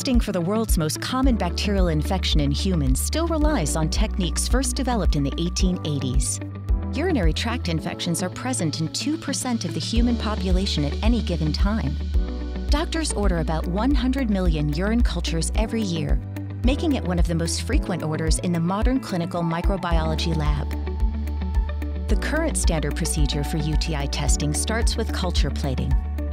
Testing for the world's most common bacterial infection in humans still relies on techniques first developed in the 1880s. Urinary tract infections are present in 2% of the human population at any given time. Doctors order about 100 million urine cultures every year, making it one of the most frequent orders in the modern clinical microbiology lab. The current standard procedure for UTI testing starts with culture plating,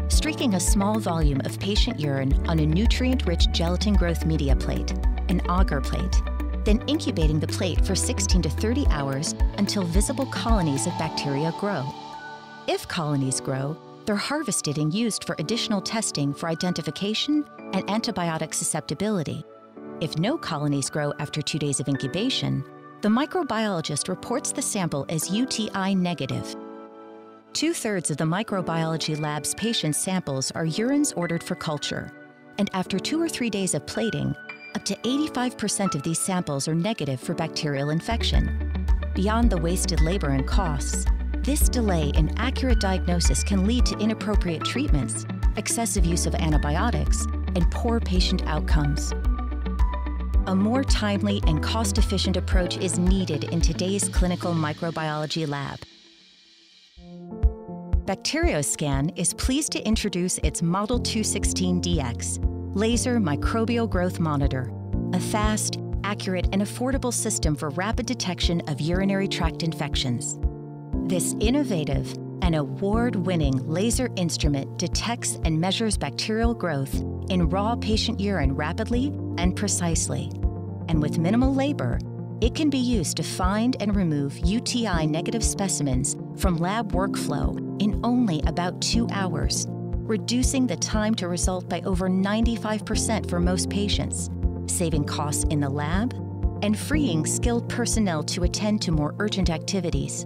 streaking a small volume of patient urine on a nutrient-rich gelatin growth media plate, an agar plate, then incubating the plate for 16 to 30 hours until visible colonies of bacteria grow. If colonies grow, they're harvested and used for additional testing for identification and antibiotic susceptibility. If no colonies grow after two days of incubation, the microbiologist reports the sample as UTI negative Two thirds of the microbiology lab's patient samples are urines ordered for culture, and after two or three days of plating, up to 85% of these samples are negative for bacterial infection. Beyond the wasted labor and costs, this delay in accurate diagnosis can lead to inappropriate treatments, excessive use of antibiotics, and poor patient outcomes. A more timely and cost efficient approach is needed in today's clinical microbiology lab. BacterioScan is pleased to introduce its Model 216DX Laser Microbial Growth Monitor, a fast, accurate, and affordable system for rapid detection of urinary tract infections. This innovative and award-winning laser instrument detects and measures bacterial growth in raw patient urine rapidly and precisely. And with minimal labor, it can be used to find and remove UTI negative specimens from lab workflow only about two hours, reducing the time to result by over 95% for most patients, saving costs in the lab, and freeing skilled personnel to attend to more urgent activities.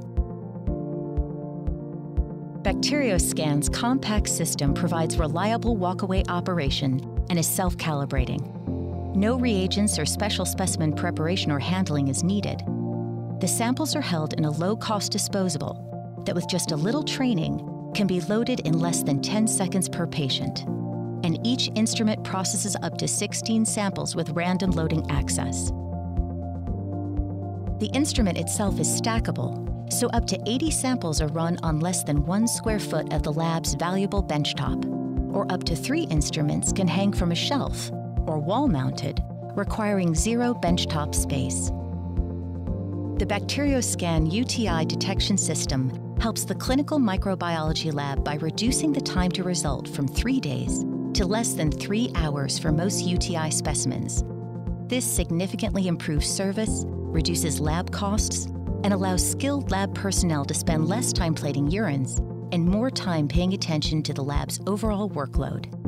BacterioScan's compact system provides reliable walkaway operation and is self-calibrating. No reagents or special specimen preparation or handling is needed. The samples are held in a low-cost disposable that with just a little training can be loaded in less than 10 seconds per patient. And each instrument processes up to 16 samples with random loading access. The instrument itself is stackable, so up to 80 samples are run on less than one square foot of the lab's valuable benchtop, or up to three instruments can hang from a shelf or wall-mounted, requiring zero benchtop space. The BacterioScan UTI detection system helps the clinical microbiology lab by reducing the time to result from three days to less than three hours for most UTI specimens. This significantly improves service, reduces lab costs, and allows skilled lab personnel to spend less time plating urines and more time paying attention to the lab's overall workload.